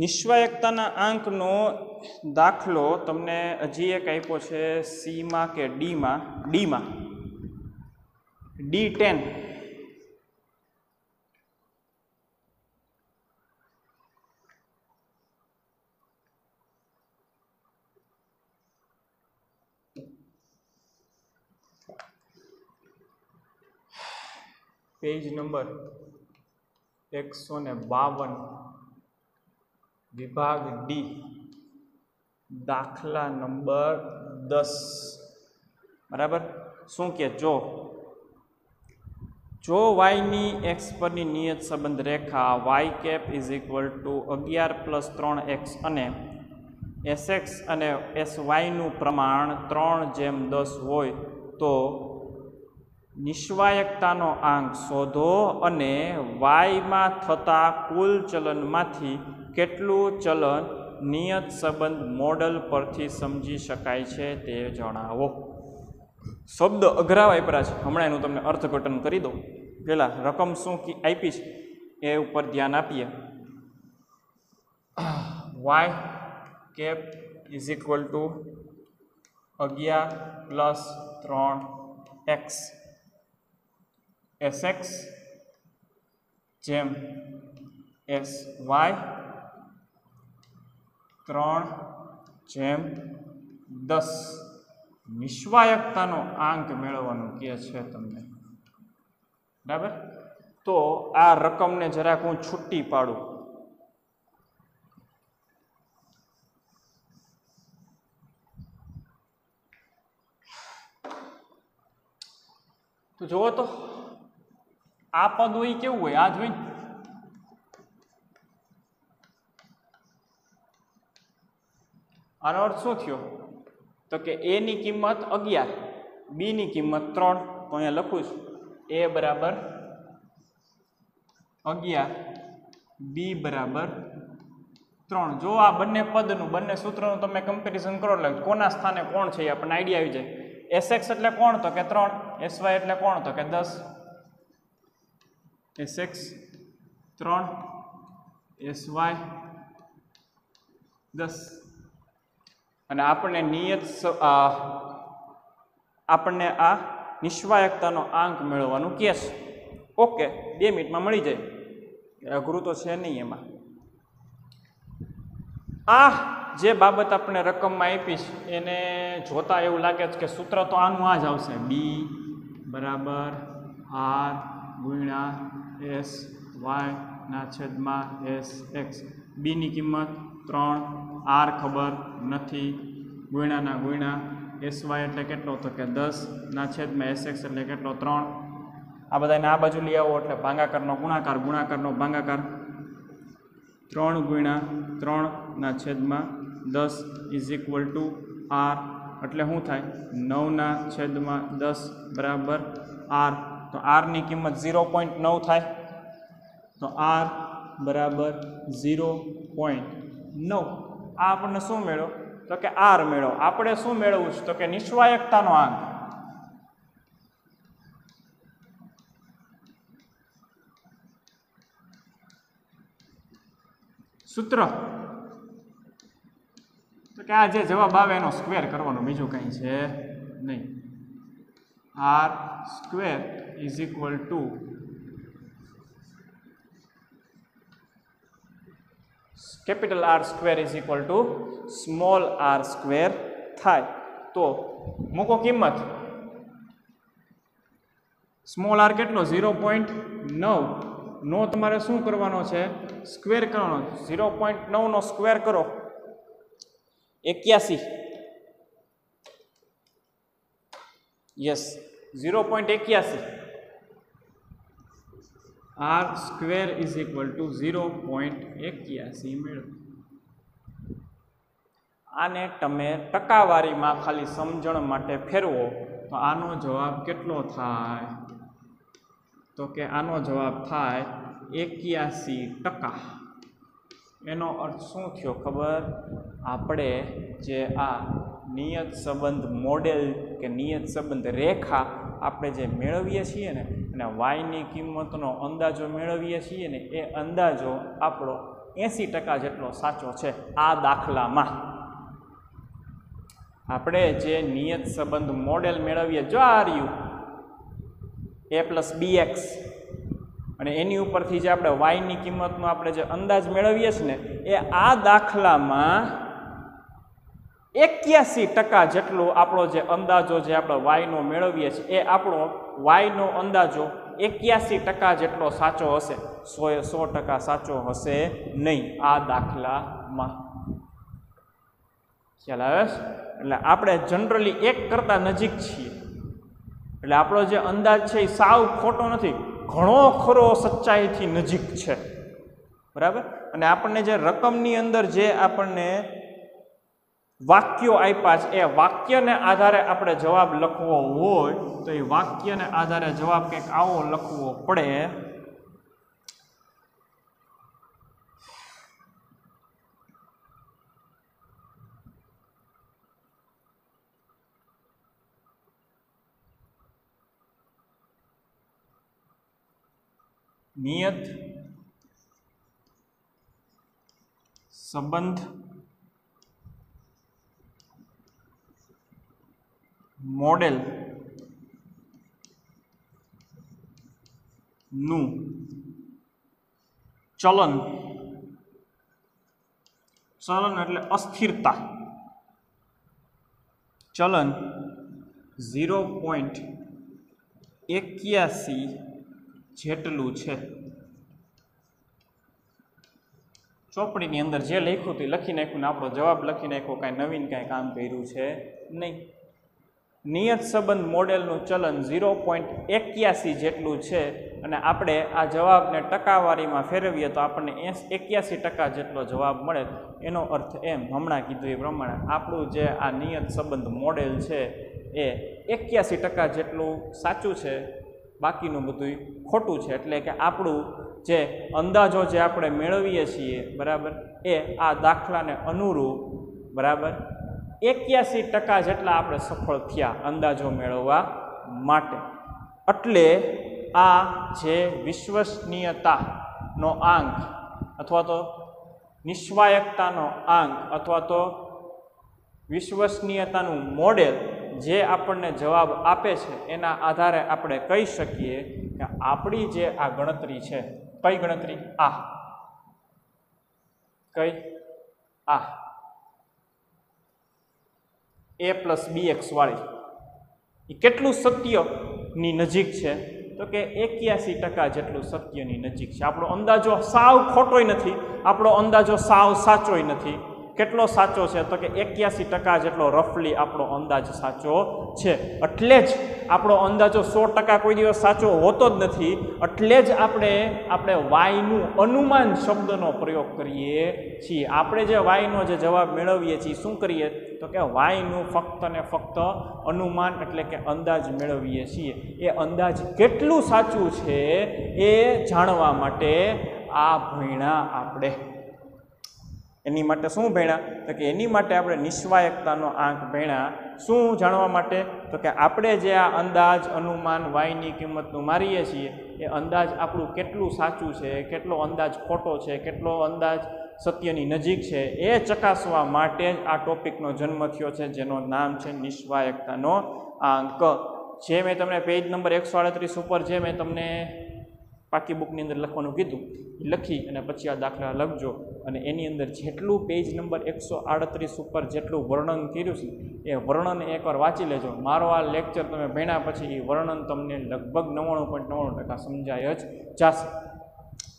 Speaker 1: નિશ્વાયકતાના આંકનો દાખલો તમને હજી એક આપ્યો છે સીમાં કે ડીમાં? ડીમાં. D ten. પેજ નંબર એકસો ને બાવન. વિભાગ ડી દાખલા નંબર દસ. બરાબર? શું કે? જો. જો વાયની એક્સ પરની નિયત સંબંધ રેખા Y cap is equal to અગિયાર પ્લસ ત્રણ એક્સ અને એસ એક્સ અને એસ વાયનું પ્રમાણ ત્રણ જેમ દસ હોય, તો નિષ્વાયકતાનો આંક શોધો અને વાયમાં થતા કુલ ચલનમાંથી કેટલું ચલન નિયત સંબંધ મોડલ પરથી સમજી શકાય છે તે જણાવો. શબ્દ અઘરા વાપરા છે. હમણાં એનું તમને અર્થઘટન કરી દઉં. પહેલાં રકમ શું આપી છે? એ ઉપર ધ્યાન આપીએ. Y cap is equal to અગિયાર પ્લસ ત્રણ એક્સ. એસ એક્સ જેમ એસ વાય ત્રણ જેમ દસ. નિશ્વાયકતાનો આંક મેળવવાનું કહે છે તમને. બરાબર? તો આ રકમને જરાક હું છૂટી પાડું. તો જુઓ તો આ પદ હોય કેવું હોય? આ જ ને આનો અર્થ શું થયો? તો કે એની કિંમત અગિયાર બીની કિંમત ત્રણ, તો અહીંયા લખું છું. એ બરાબર અગિયાર બી બરાબર ત્રણ. જો આ બંને પદનું, બંને સૂત્રનું તમે કમ્પેરિઝન કરો, એટલે કોના સ્થાને કોણ છે એ આપણને આઈડિયા આવી જાય. એસ એક્સ એટલે કોણ? તો કે ત્રણ. એસ વાય એટલે કોણ? તો કે દસ. એસ એક્સ ત્રણ. એસ વાય દસ. અને આપણને નિયત આપણને આ નિશ્વાયકતાનો આંક મેળવવાનું કહે છે. ઓકે, બે મિનિટમાં મળી જાય. અઘરું તો છે નહીં એમાં. આ જે બાબત આપણે રકમમાં આપી છે, એને જોતા એવું લાગે છે કે સૂત્ર તો આનું આ જ આવશે. બી બરાબર આર ગુણ્યા એસ વાયના છેદમાં એસ એક્સ બીની કિંમત ત્રણ આર ખબર નથી. ગુણ્યાના ગુણ્યા એસ વાય એટલે કેટલો તો કે દસના છેદમાં એસ એક્સ એટલે કેટલો ત્રણ. આ બધાને આ બાજુ લઈ આવો એટલે ભાંગાકારનો ગુણાકાર, ગુણાકારનો ભાંગાકાર. ત્રણ ગુણ્યા ત્રણના છેદમાં દસ ઇઝ ઇક્વલ ટુ આર. એટલે શું થાય? નવના છેદમાં દસ બરાબર આર. તો આરની કિંમત ઝીરો પોઈન્ટ નવ થાય. તો આર બરાબર ઝીરો પોઈન્ટ નવ. આ આપણને શું મેળવો તો કે આર મેળવો આપણે શું મેળવવું છે? તો કે નિસ્વાયકતાનો આંક. સૂત્ર. તો કે આ જે જવાબ આવે એનો સ્ક્વેર કરવાનો. બીજું કંઈ છે નહીં. R square is equal to capital R square is equal to small R square થાય. તો મૂકો કિંમત. સ્મોલ આર કેટલો? ઝીરો પોઈન્ટ નવ. નો તમારે શું કરવાનો છે? સ્ક્વેર કરવાનો. ઝીરો પોઈન્ટ નવનો સ્ક્વેર કરો. એક્યાસી. યસ ઝીરો પોઈન્ટ એક્યાસી. R square is equal to zero point એક્યાસી મેળવો. આને તમે ટકાવારીમાં ખાલી સમજણ માટે ફેરવો, તો આનો જવાબ કેટલો થાય? તો કે આનો જવાબ થાય એક્યાસી ટકા. એનો અર્થ શું થયો ખબર? આપણે જે આ નિયત સંબંધ મોડેલ કે નિયત સંબંધ રેખા આપણે જે મેળવીએ છીએ ને અને વાયની કિંમતનો અંદાજો મેળવીએ છીએ ને એ અંદાજો આપણો એંસી ટકા જેટલો સાચો છે આ દાખલામાં. આપણે જે નિયત સંબંધ મોડેલ મેળવીએ, જો આ રહ્યું, એ પ્લસ બી એક્સ. અને એની ઉપરથી જે આપણે વાયની કિંમતનો આપણે જે અંદાજ મેળવીએ છીએ ને, એ આ દાખલામાં એક્યાસી ટકા જેટલો આપણો જે અંદાજો જે આપણે વાયનો મેળવીએ છીએ, એ આપણો વાયનો અંદાજો એક્યાસી ટકા જેટલો સાચો હશે. સો સો ટકા સાચો હશે નહીં આ દાખલામાં. ખ્યાલ આવે છે? એટલે આપણે જનરલી એક કરતાં નજીક છીએ. એટલે આપણો જે અંદાજ છે એ સાવ ખોટો નથી. ઘણો ખરો સચ્ચાઈથી નજીક છે. બરાબર? અને આપણને જે રકમની અંદર જે આપણને વાક્યો આપ્યા છે. એ વાક્યને આધારે આપણે જવાબ લખવો હોય, તો એ વાક્યને આધારે જવાબ કંઈક આવો લખવો પડે. નિયત, સંબંધ મોડેલનું ચલન. ચલન એટલે અસ્થિરતા. ચલન ઝીરો પોઈન્ટ એક્યાસી જેટલું છે. ચોપડીની અંદર જે લખ્યું હતું લખી નાખ્યું ને આપણો જવાબ લખી નાખ્યો, કાંઈ નવીન કાંઈ કામ કર્યું છે નહીં. નિયત સંબંધ મોડેલનું ચલન ઝીરો પોઈન્ટ એક્યાસી જેટલું છે અને આપણે આ જવાબને ટકાવારીમાં ફેરવીએ તો આપણને એસ એક્યાસી ટકા જેટલો જવાબ મળે. એનો અર્થ એમ, હમણાં કીધું એ પ્રમાણે, આપણું જે આ નિયત સંબંધ મોડેલ છે એ એક્યાસી ટકા જેટલું સાચું છે, બાકીનું બધું ખોટું છે. એટલે કે આપણું જે અંદાજો જે આપણે મેળવીએ છીએ, બરાબર, એ આ દાખલાને અનુરૂપ, બરાબર એક્યાસી ટકા જેટલા આપણે સફળ થયા અંદાજો મેળવવા માટે. એટલે આ જે વિશ્વસનીયતાનો આંક અથવા તો નિસ્વાયકતાનો આંક અથવા તો વિશ્વસનીયતાનું મોડેલ જે આપણને જવાબ આપે છે એના આધારે આપણે કહી શકીએ કે આપણી જે આ ગણતરી છે, કઈ ગણતરી? આ. કઈ? આ. એ પ્લસ બી એક્સ વાળી. એ કેટલું સત્યની નજીક છે? તો કે એક્યાસી ટકા જેટલું સત્યની નજીક છે. આપણો અંદાજો સાવ ખોટોય નથી. આપણો અંદાજો સાવ સાચોય નથી. કેટલો સાચો છે? તો કે એક્યાસી ટકા જેટલો રફલી આપણો અંદાજ સાચો છે. એટલે જ આપણો અંદાજો સો ટકા કોઈ દિવસ સાચો હોતો જ નથી, એટલે જ આપણે આપણે વાયનું અનુમાન શબ્દનો પ્રયોગ કરીએ છીએ. આપણે જે વાયનો જે જવાબ મેળવીએ છીએ, શું કરીએ? તો કે વાયનું ફક્ત ને ફક્ત અનુમાન એટલે કે અંદાજ મેળવીએ છીએ. એ અંદાજ કેટલું સાચું છે એ જાણવા માટે આ ભણ્યા આપણે. એની માટે શું ભણ્યા તો કે એની માટે આપણે નિસ્વાયકતાનો આંક ભણ્યા શું જાણવા માટે? તો કે આપણે જે આ અંદાજ, અનુમાન, વાયની કિંમતનું મારીએ છીએ, એ અંદાજ આપણું કેટલું સાચું છે, કેટલો અંદાજ ખોટો છે, કેટલો અંદાજ સત્યની નજીક છે, એ ચકાસવા માટે જ આ ટોપિકનો જન્મ થયો છે, જેનું નામ છે નિસ્વાયકતાનો આંક. જે મેં તમને પેજ નંબર એકસો આડત્રીસ ઉપર જે મેં તમને પાકી બુકની અંદર લખવાનું કીધું. લખી અને પછી આ દાખલા લખજો અને એની અંદર જેટલું પેજ નંબર એકસો આડત્રીસ ઉપર જેટલું વર્ણન કર્યું છે, એ વર્ણન એકવાર વાંચી લેજો. મારો આ લેક્ચર તમે ભણ્યા પછી એ વર્ણન તમને લગભગ નવ્વાણું પોઈન્ટ નવ્વાણું ટકા સમજાય જ જશે.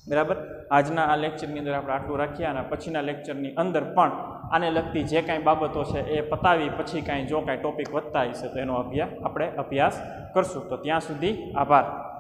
Speaker 1: બરાબર? આજના આ લેક્ચરની અંદર આપણે આટલું રાખ્યા અને પછીના લેક્ચરની અંદર પણ આને લગતી જે કાંઈ બાબતો છે એ પતાવી, પછી કાંઈ જો કાંઈ ટોપિક વધતા હશે તો એનો અભ્યાસ આપણે અભ્યાસ કરશું. તો ત્યાં સુધી આભાર.